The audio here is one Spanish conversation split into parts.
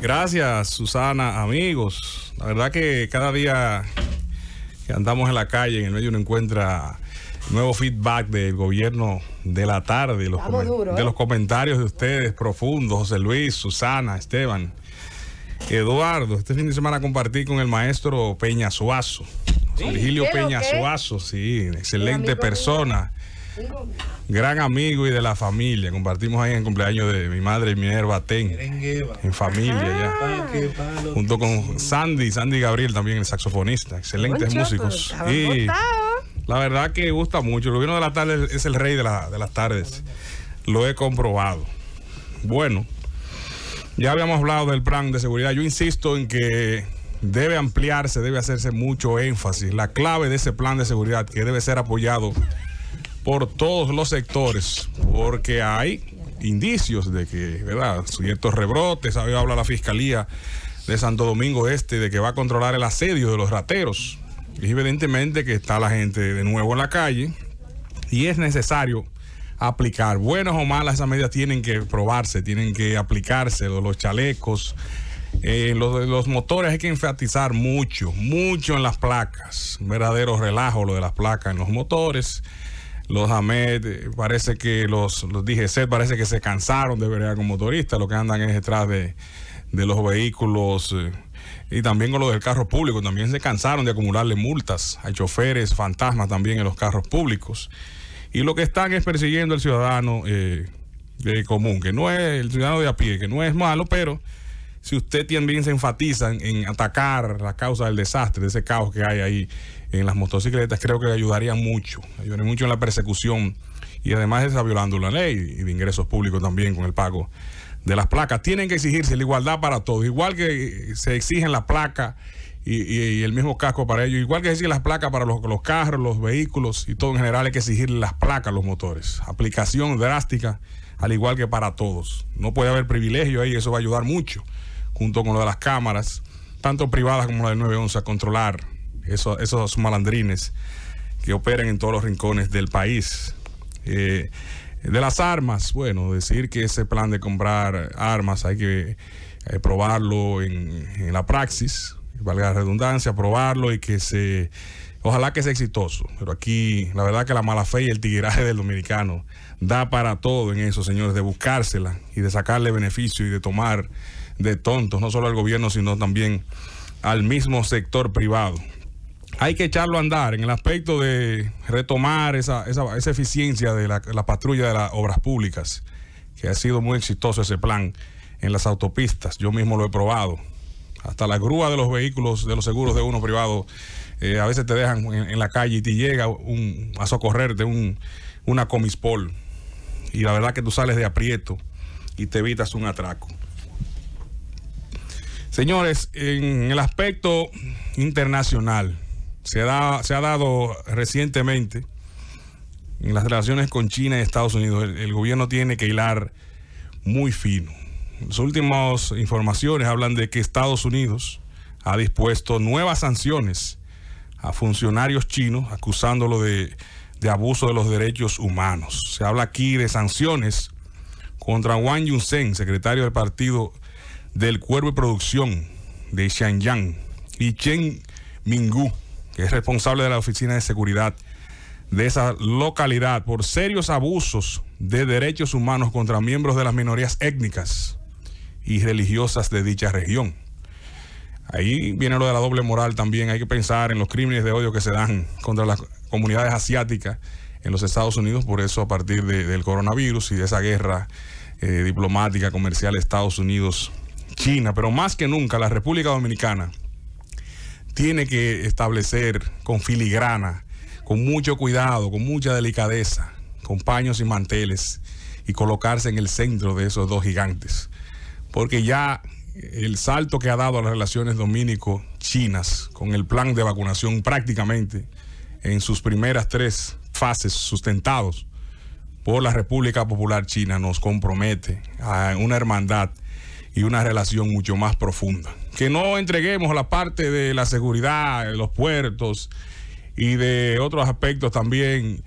Gracias, Susana, amigos. La verdad que cada día que andamos en la calle, en el medio uno encuentra nuevo feedback del gobierno de la tarde, los duro, de ¿eh? los comentarios de ustedes profundos, José Luis, Susana, Esteban, Eduardo. Este fin de semana compartí con el maestro Peña Suazo, Virgilio ¿Qué lo Peña? Suazo, sí, excelente mío. Gran amigo y de la familia. Compartimos ahí en el cumpleaños de mi madre y mi Batén. En familia ya. Junto con Sandy, Sandy Gabriel también, el saxofonista. Excelentes músicos. estaba Y la verdad que gusta mucho. El gobierno de la tarde es el rey de, la- de las tardes. Lo he comprobado. Bueno, ya habíamos hablado del plan de seguridad. Yo insisto en que debe ampliarse, debe hacerse mucho énfasis. La clave de ese plan de seguridad que debe ser apoyado por todos los sectores, porque hay indicios de que, ¿verdad? Ciertos rebrotes, hoy habla la Fiscalía de Santo Domingo Este de que va a controlar el asedio de los rateros. Y evidentemente que está la gente de nuevo en la calle y es necesario aplicar. Buenas o malas, esas medidas tienen que probarse, tienen que aplicarse, los, chalecos. Eh, los, los motores hay que enfatizar mucho, mucho en las placas. Un verdadero relajo lo de las placas en los motores. Los AMED, eh, parece que los, los DGC parece que se cansaron de ver con motoristas, lo que andan es detrás de, de los vehículos eh, y también con lo del carro público, también se cansaron de acumularle multas a choferes fantasmas también en los carros públicos. Y lo que están es persiguiendo al ciudadano eh, común, que no es el ciudadano de a pie, que no es malo, pero si usted también se enfatiza en, atacar la causa del desastre, de ese caos que hay ahí en las motocicletas, creo que ayudaría mucho, ayudaría mucho en la persecución y además está violando la ley y de ingresos públicos también con el pago de las placas. Tienen que exigirse la igualdad para todos, igual que se exigen las placas y, y- el mismo casco para ellos, igual que se exigen las placas para los, los carros, los vehículos y todo en general hay que exigirle las placas a los motores. Aplicación drástica, al igual que para todos. No puede haber privilegio ahí, eso va a ayudar mucho, junto con lo de las cámaras, tanto privadas como la del 911, a controlar esos, esos malandrines que operan en todos los rincones del país. Eh, de las armas, bueno, decir que ese plan de comprar armas hay que eh, probarlo en la praxis, valga la redundancia, probarlo y que se, ojalá que sea exitoso. Pero aquí, la verdad que la mala fe y el tigueraje del dominicano da para todo en eso, señores, de buscársela y de sacarle beneficio y de tomar de tontos, no solo al gobierno, sino también al mismo sector privado hay que echarlo a andar en el aspecto de retomar esa, esa, esa eficiencia de la, la patrulla de las obras públicas, que ha sido muy exitoso ese plan en las autopistas. Yo mismo lo he probado. Hasta la grúa de los vehículos, de los seguros de uno privado, eh, a veces te dejan en, la calle y te llega un, a socorrerte un, una comispol. Y la verdad que tú sales de aprieto y te evitas un atraco. Señores, en el aspecto internacional, se, se ha dado recientemente en las relaciones con China y Estados Unidos, el gobierno tiene que hilar muy fino. Las últimas informaciones hablan de que Estados Unidos ha dispuesto nuevas sanciones a funcionarios chinos acusándolo de, abuso de los derechos humanos. Se habla aquí de sanciones contra Wang Yunsen, secretario del Partido del Cuerpo y Producción de Xianyang, y Chen Mingu, que es responsable de la Oficina de Seguridad de esa localidad por serios abusos de derechos humanos contra miembros de las minorías étnicas y religiosas de dicha región. Ahí viene lo de la doble moral también. Hay que pensar en los crímenes de odio que se dan contra las comunidades asiáticas en los Estados Unidos. Por eso, a partir de- del coronavirus y de esa guerra eh, diplomática, comercial, Estados Unidos-China, pero más que nunca, la República Dominicana tiene que establecer con filigrana, con mucho cuidado, con mucha delicadeza, con paños y manteles y colocarse en el centro de esos dos gigantes. Porque ya el salto que ha dado a las relaciones dominico-chinas con el plan de vacunación prácticamente en sus primeras tres fases sustentados por la República Popular China nos compromete a una hermandad y una relación mucho más profunda. Que no entreguemos la parte de la seguridad, los puertos y de otros aspectos también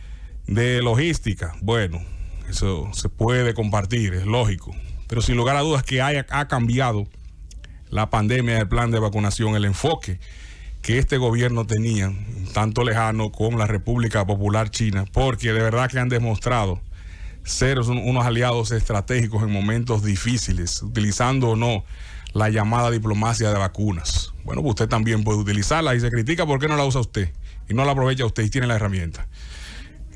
de logística. Bueno, eso se puede compartir, es lógico. Pero sin lugar a dudas que haya, ha cambiado la pandemia, el plan de vacunación, el enfoque que este gobierno tenía, tanto lejano con la República Popular China, porque de verdad que han demostrado ser unos aliados estratégicos en momentos difíciles, utilizando o no la llamada diplomacia de vacunas. Bueno, pues usted también puede utilizarla y se critica por qué no la usa usted y no la aprovecha usted y tiene la herramienta.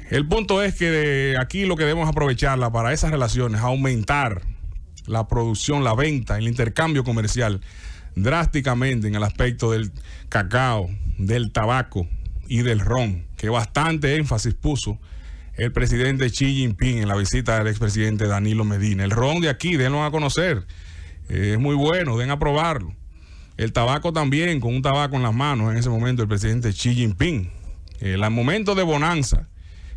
El punto es que aquí lo que debemos aprovecharla para esas relaciones, aumentar la producción, la venta, el intercambio comercial drásticamente en el aspecto del cacao, del tabaco y del ron, que bastante énfasis puso el presidente Xi Jinping en la visita del expresidente Danilo Medina. El ron de aquí, denlo a conocer. es muy bueno, den a probarlo. El tabaco también, con un tabaco en las manos en ese momento el presidente Xi Jinping. El momento de bonanza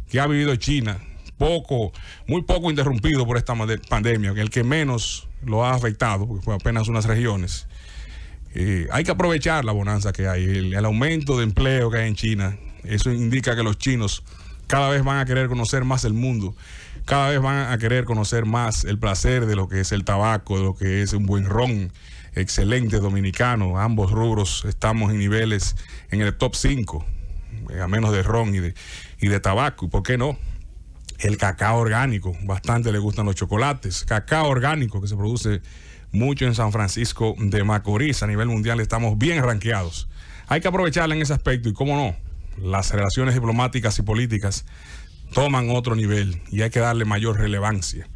que ha vivido China, poco, muy poco interrumpido por esta pandemia, el que menos lo ha afectado, porque fue apenas unas regiones. Eh, hay que aprovechar la bonanza que hay, el, aumento de empleo que hay en China. Eso indica que los chinos cada vez van a querer conocer más el mundo, cada vez van a querer conocer más el placer de lo que es el tabaco, de lo que es un buen ron excelente dominicano. Ambos rubros estamos en niveles en el top 5, eh, a menos de ron y de, y de tabaco. ¿Y por qué no? El cacao orgánico, bastante le gustan los chocolates. Cacao orgánico que se produce mucho en San Francisco de Macorís. A nivel mundial estamos bien ranqueados. Hay que aprovecharla en ese aspecto y cómo no, las relaciones diplomáticas y políticas toman otro nivel y hay que darle mayor relevancia.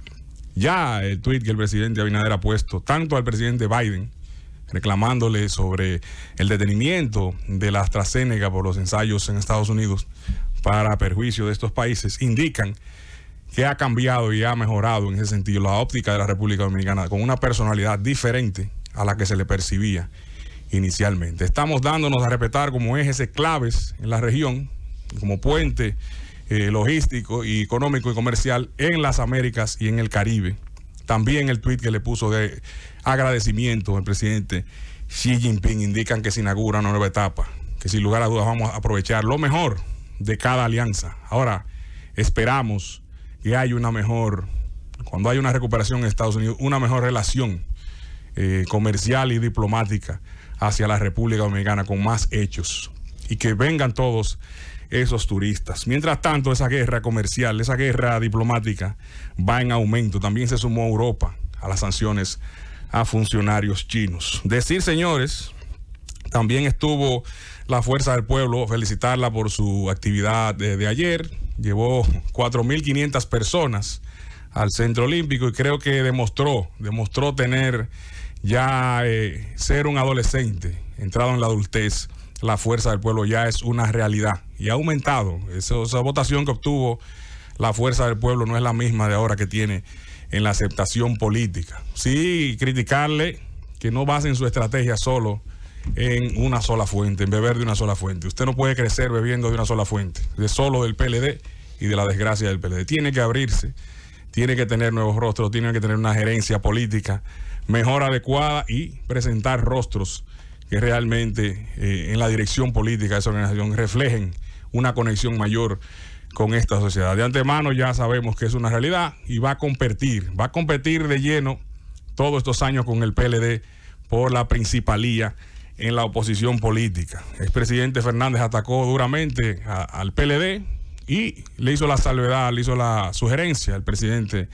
Ya el tuit que el presidente Abinader ha puesto, tanto al presidente Biden, reclamándole sobre el detenimiento de la AstraZeneca por los ensayos en Estados Unidos para perjuicio de estos países, indican que ha cambiado y ha mejorado en ese sentido la óptica de la República Dominicana con una personalidad diferente a la que se le percibía inicialmente. Estamos dándonos a respetar como ejes claves en la región, como puente eh, logístico y económico y comercial en las Américas y en el Caribe. También el tuit que le puso de agradecimiento al presidente Xi Jinping indican que se inaugura una nueva etapa, que sin lugar a dudas vamos a aprovechar lo mejor de cada alianza. Ahora, esperamos que haya una mejor, cuando haya una recuperación en Estados Unidos, una mejor relación eh, comercial y diplomática hacia la República Dominicana con más hechos y que vengan todos esos turistas. Mientras tanto, esa guerra comercial, esa guerra diplomática va en aumento. También se sumó Europa a las sanciones a funcionarios chinos. Decir, señores, también estuvo la Fuerza del Pueblo, felicitarla por su actividad de, ayer. Llevó 4.500 personas al Centro Olímpico y creo que demostró, demostró tener ya eh, ser un adolescente entrado en la adultez la fuerza del pueblo ya es una realidad y ha aumentado. esa votación que obtuvo la fuerza del pueblo no es la misma de ahora que tiene en la aceptación política. Sí, criticarle que no basen su estrategia solo en una sola fuente, en beber de una sola fuente. Usted no puede crecer bebiendo de una sola fuente, de solo del PLD y de la desgracia del PLD. Tiene que abrirse, tiene que tener nuevos rostros, tiene que tener una gerencia política mejor adecuada y presentar rostros que realmente eh, en la dirección política de esa organización reflejen una conexión mayor con esta sociedad. De antemano ya sabemos que es una realidad y va a competir, va a competir de lleno todos estos años con el PLD por la principalía en la oposición política. El presidente Fernández atacó duramente al PLD y le hizo la salvedad, le hizo la sugerencia al presidente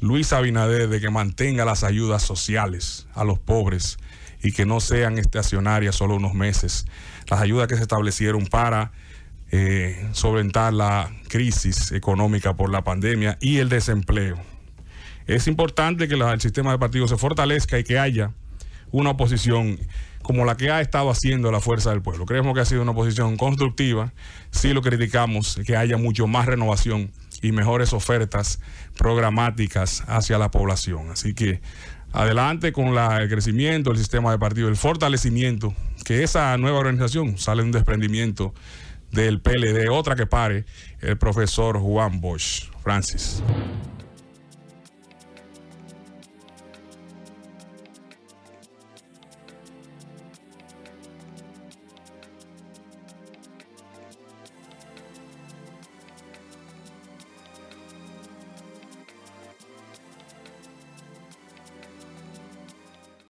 Luis Abinader de que mantenga las ayudas sociales a los pobres y que no sean estacionarias solo unos meses. Las ayudas que se establecieron para eh, solventar la crisis económica por la pandemia y el desempleo. Es importante que el sistema de partidos se fortalezca y que haya una oposición como la que ha estado haciendo la Fuerza del Pueblo. Creemos que ha sido una oposición constructiva, si lo criticamos, que haya mucho más renovación y mejores ofertas programáticas hacia la población. Así que adelante con el crecimiento del sistema de partido, el fortalecimiento, que esa nueva organización sale un desprendimiento del PLD, otra que pare el profesor Juan Bosch. Francis.